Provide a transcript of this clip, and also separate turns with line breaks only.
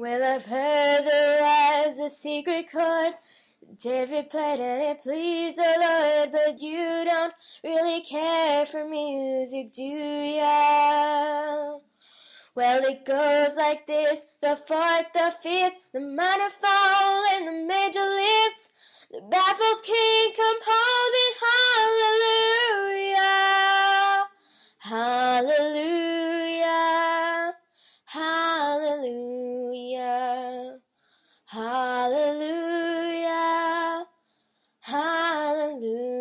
Well, I've heard there was a secret chord David played and it pleased the Lord, but you don't really care for music, do ya? Well, it goes like this the fourth, the fifth, the minor fall, and the major Hallelujah. Hallelujah.